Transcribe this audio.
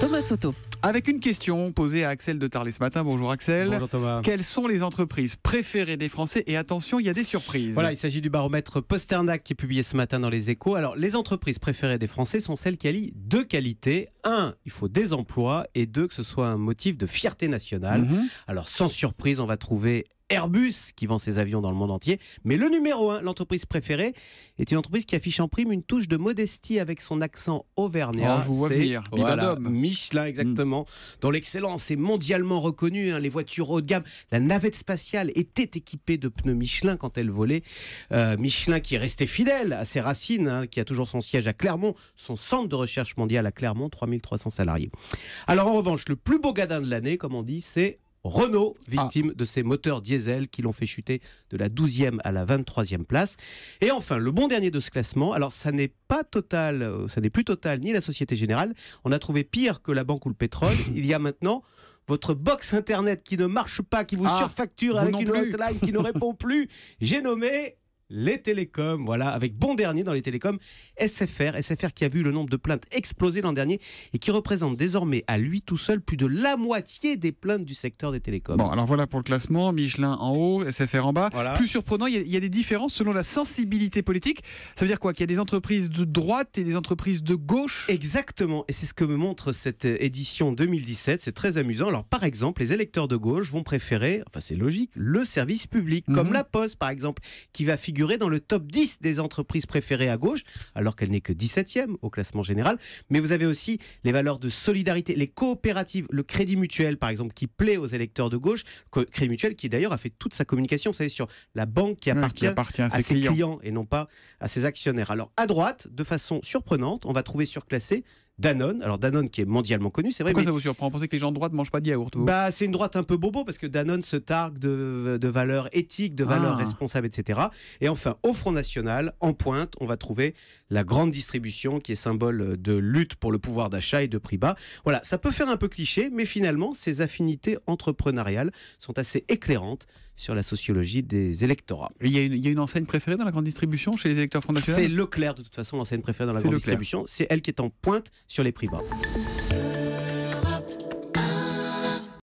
Thomas Soto. Avec une question posée à Axel de Tarlet ce matin. Bonjour Axel. Bonjour Thomas. Quelles sont les entreprises préférées des Français? Et attention, il y a des surprises. Voilà, il s'agit du baromètre Posternac qui est publié ce matin dans les échos. Alors, les entreprises préférées des Français sont celles qui allient deux qualités. Un, il faut des emplois. Et deux, que ce soit un motif de fierté nationale. Mhm. Alors, sans surprise, on va trouver Airbus qui vend ses avions dans le monde entier. Mais le numéro un, l'entreprise préférée, est une entreprise qui affiche en prime une touche de modestie avec son accent auvergnat. Oh, je vous vois venir. voilà. Michelin, exactement. Dont l'excellence est mondialement reconnue. hein. les voitures haut de gamme, la navette spatiale était équipée de pneus Michelin quand elle volait. Euh, Michelin qui est resté fidèle à ses racines, hein, qui a toujours son siège à Clermont, son centre de recherche mondial à Clermont, 3300 salariés. Alors en revanche, le plus beau gadin de l'année, comme on dit, c'est Renault, victime de ses moteurs diesel qui l'ont fait chuter de la 12e à la 23e place. Et enfin, le bon dernier de ce classement, alors ça n'est pas total, euh, ça n'est plus total ni la Société Générale. On a trouvé pire que la banque ou le pétrole. Il y a maintenant votre box internet qui ne marche pas, qui vous Ah, surfacture vous avec une hotline qui ne répond plus. J'ai nommé les télécoms, voilà, avec bon dernier dans les télécoms, SFR, SFR qui a vu le nombre de plaintes exploser l'an dernier et qui représente désormais à lui tout seul plus de la moitié des plaintes du secteur des télécoms. Bon, alors voilà pour le classement. Michelin en haut, SFR en bas. Voilà. Plus surprenant, il y, a, il y a des différences selon la sensibilité politique. Ça veut dire quoi? Qu'il y a des entreprises de droite et des entreprises de gauche? Exactement, et c'est ce que me montre cette édition 2017, c'est très amusant. Alors par exemple, les électeurs de gauche vont préférer, enfin c'est logique, le service public, comme Mhm. la Poste par exemple, qui va figurer dans le top 10 des entreprises préférées à gauche, alors qu'elle n'est que 17e au classement général. Mais vous avez aussi les valeurs de solidarité, les coopératives, le crédit mutuel par exemple, qui plaît aux électeurs de gauche, crédit mutuel qui d'ailleurs a fait toute sa communication, vous savez, sur la banque qui appartient appartient à ses clients. clients. et non pas à ses actionnaires. Alors à droite, de façon surprenante, on va trouver surclassé Danone. Alors Danone qui est mondialement connu, c'est vrai. Pourquoi mais- ça vous surprend? Vous pensez que les gens de droite mangent pas de yaourt vous? Bah, c'est une droite un peu bobo parce que Danone se targue de, de valeurs éthiques, de valeurs Ah. responsables, etc. Et enfin, au Front National, en pointe, on va trouver la grande distribution qui est symbole de lutte pour le pouvoir d'achat et de prix bas. Voilà, ça peut faire un peu cliché, mais finalement, ces affinités entrepreneuriales sont assez éclairantes sur la sociologie des électorats. il y, a une, il y a une enseigne préférée dans la grande distribution chez les électeurs National C'est Leclerc, de toute façon, l'enseigne préférée dans la grande Leclerc. distribution. C'est elle qui est en pointe sur les prix bas.